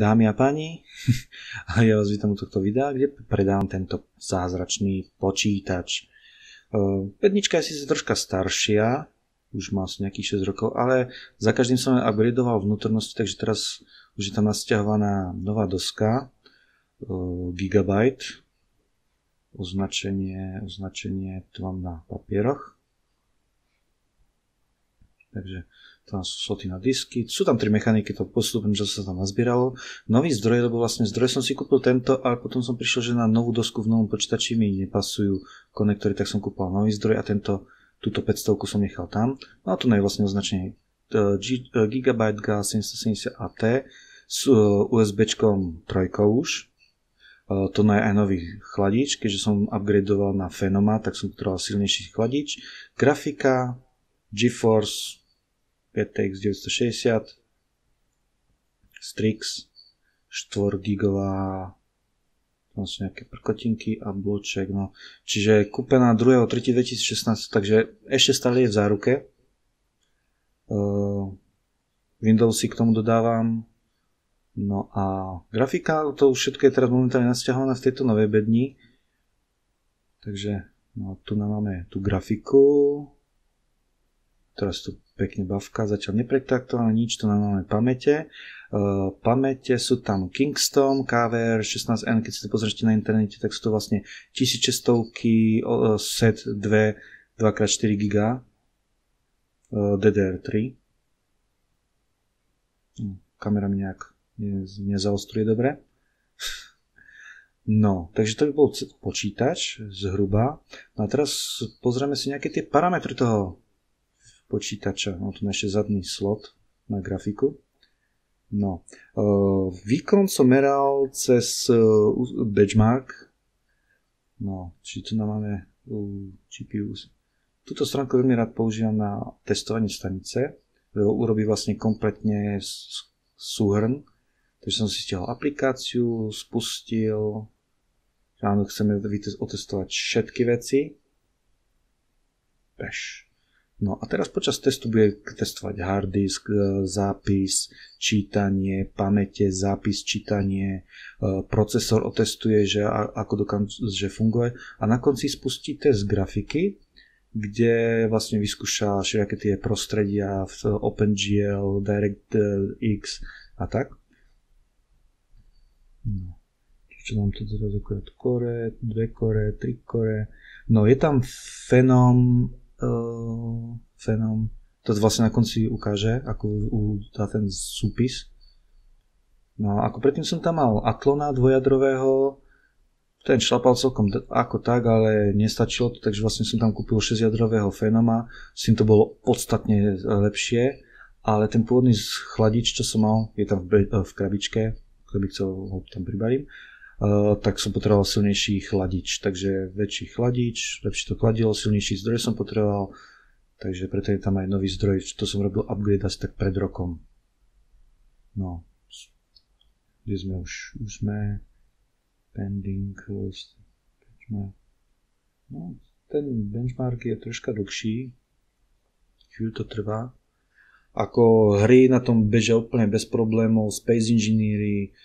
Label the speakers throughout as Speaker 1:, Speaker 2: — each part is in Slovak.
Speaker 1: Dámy a páni, ja vás vítam u tohto videa, kde predám tento zázračný počítač. Pednička je síce troška staršia, už má asi nejakých 6 rokov, ale za každým som upgradeoval vnútornosti, takže teraz už je tam nasťahovaná nová doska, Gigabyte, označenie, označenie to mám na papieroch. Takže tam sú sloty na disky, sú tam tri mechaniky, to postupne, čo sa tam nazbieralo. Nový zdroj, lebo vlastne zdroj som si kúpil tento, ale potom som prišiel, že na novú dosku v novom počítači mi nepasujú konektory, tak som kúpil nový zdroj a tento, túto 500 som nechal tam. No a tu je vlastne označenie uh, Gigabyte G770 AT s uh, USB-čkom 3 už. To je aj nový chladič, keďže som upgradeoval na Fenoma, tak som potreboval silnejší chladič. Grafika, GeForce GTX 960, Strix, 4 gigová tam sú nejaké prkotinky a bloček, no. Čiže kúpená 2.3.2016, takže ešte stále je v záruke. Uh, Windowsy k tomu dodávam. No a grafika, to už všetko je teraz momentálne nasťahované v tejto novej bedni. Takže no, tu máme tú grafiku. Teraz tu pekne bavka, zatiaľ nepretaktované nič, nám máme pamäte. Uh, pamäte sú tam Kingston, KVR 16N, keď si to pozrite na internete, tak sú to vlastne 1600 uh, set 2 2x4 GB uh, DDR3. Uh, kamera mi nejak ne, nezaostruje dobre. No, takže to by bol počítač zhruba. No a teraz pozrieme si nejaké tie parametry toho počítača. No tu ešte zadný slot na grafiku. No, uh, výkon som meral cez uh, benchmark. No, či tu máme uh, GPU. Tuto stránku veľmi rád používam na testovanie stanice, lebo urobí vlastne kompletne súhrn. Takže som si stiahol aplikáciu, spustil, áno, chceme otestovať všetky veci. Peš. No a teraz počas testu bude testovať hard disk, e, zápis, čítanie, pamäte, zápis, čítanie, e, procesor otestuje, že ako dokáže funguje a na konci spustí test grafiky, kde vlastne vyskúša všetky tie prostredia v OpenGL, DirectX a tak. No. Čo nám tu teraz akorát core, dve core, tri core. No je tam Phenom uh, fenom. To vlastne na konci ukáže, ako dá ten súpis. No ako predtým som tam mal Atlona dvojadrového, ten šlapal celkom ako tak, ale nestačilo to, takže vlastne som tam kúpil 6-jadrového Fenoma, s tým to bolo podstatne lepšie, ale ten pôvodný chladič, čo som mal, je tam v, v krabičke, krabičce ho tam pribalím, tak som potreboval silnejší chladič, takže väčší chladič, lepšie to chladilo, silnejší zdroj som potreboval, Takže preto je tam aj nový zdroj, to som robil upgrade asi tak pred rokom. No, kde sme už, už sme pending, no, ten benchmark je troška dlhší, chvíľu to trvá. Ako hry na tom bežia úplne bez problémov, Space Engineery,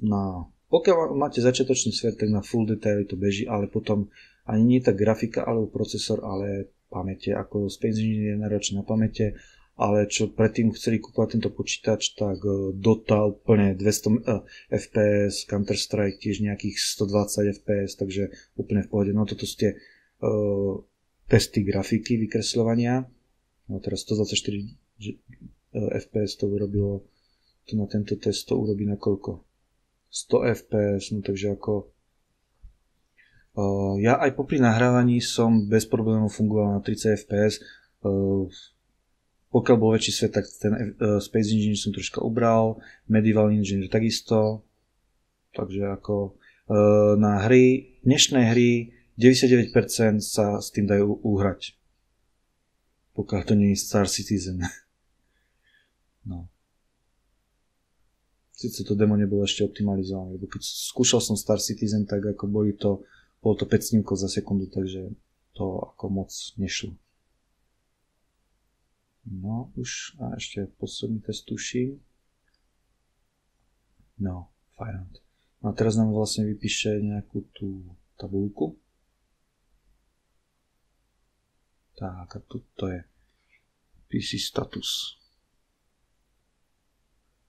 Speaker 1: na, pokiaľ máte začiatočný svet, tak na full detaily to beží, ale potom ani nie tá grafika alebo procesor, ale pamäte, ako Space Engineer je náročný na pamäte, ale čo predtým chceli kúpovať tento počítač, tak e, Dota úplne 200 uh, FPS, Counter-Strike tiež nejakých 120 FPS, takže úplne v pohode. No toto sú tie uh, testy grafiky, vykresľovania. No teraz 124 uh, FPS to urobilo, to na tento test to urobí na koľko? 100 FPS, no takže ako ja aj popri nahrávaní som bez problémov fungoval na 30 fps. Pokiaľ bol väčší svet, tak ten e, Space Engineer som troška ubral, Medieval Engineer takisto. Takže ako e, na hry, dnešné hry 99% sa s tým dajú uhrať. Pokiaľ to nie je Star Citizen. No. Sice to demo nebolo ešte optimalizované, lebo keď skúšal som Star Citizen, tak ako boli to bolo to 5 snímkov za sekundu, takže to ako moc nešlo. No, už a ešte posledný test tuším. No, Firant. No a teraz nám vlastne vypíše nejakú tú tabulku. Tak, a tu to je PC status.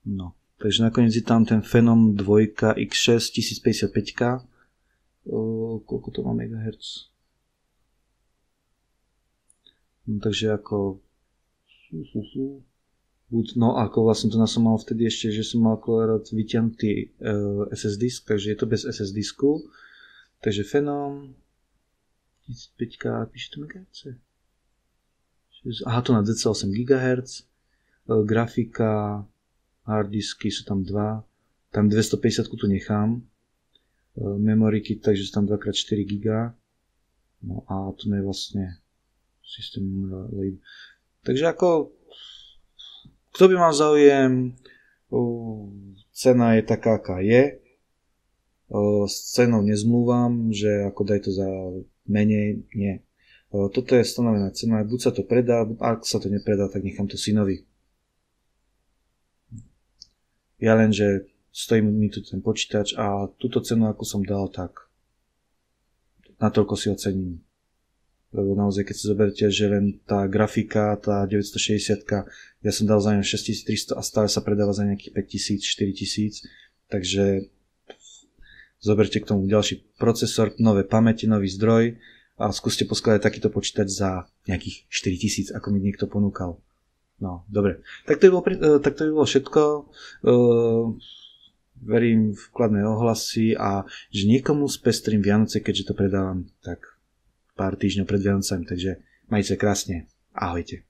Speaker 1: No, takže nakoniec je tam ten Phenom 2 X6 1055. O, koľko to má MHz? No, takže ako no ako vlastne to som mal vtedy ešte, že som mal akorát vyťahnutý uh, SS disk, takže je to bez SS disku. Takže Phenom 1005, píše to MHz. Aha, to na 2,8 GHz. Uh, grafika, harddisky sú tam dva. Tam 250 tu nechám. Uh, memory kit, takže sú tam 2x4 GB. No a tu je vlastne systém. Takže ako kto by mal záujem, cena je taká, aká je. S cenou nezmlúvam, že ako daj to za menej, nie. Toto je stanovená cena, buď sa to predá, ak sa to nepredá, tak nechám to synovi. Ja len, že stojí mi tu ten počítač a túto cenu, ako som dal, tak natoľko si ocením lebo naozaj keď si zoberte, že len tá grafika, tá 960, ja som dal za ňu 6300 a stále sa predáva za nejakých 5000, 4000, takže zoberte k tomu ďalší procesor, nové pamäti, nový zdroj a skúste poskladať takýto počítač za nejakých 4000, ako mi niekto ponúkal. No, dobre. Tak to by bolo, e, tak to by bolo všetko. Uh, verím v kladné ohlasy a že niekomu s pestrým Vianoce, keďže to predávam, tak pár týždňov pred Vianocami, takže majte krásne. Ahojte.